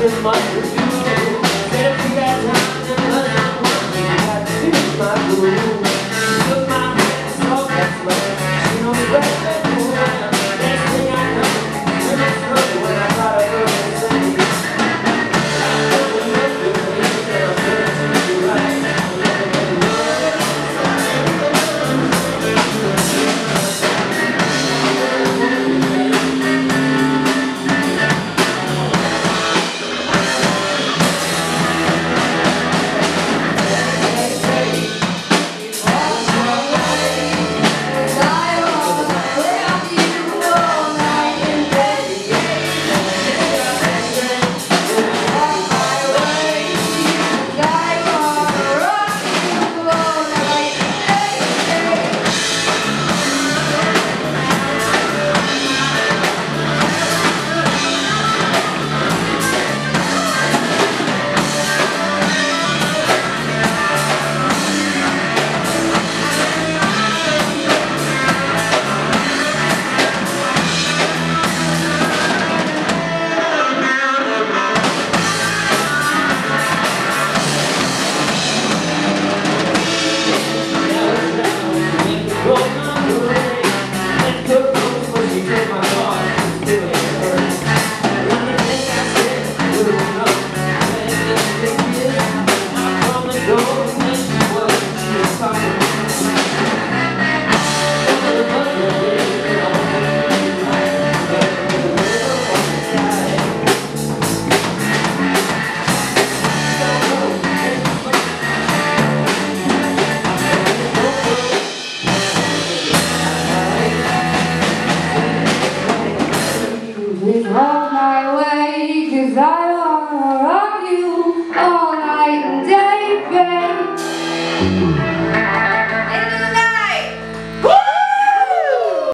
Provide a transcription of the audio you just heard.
nothing if you got time, then I want my.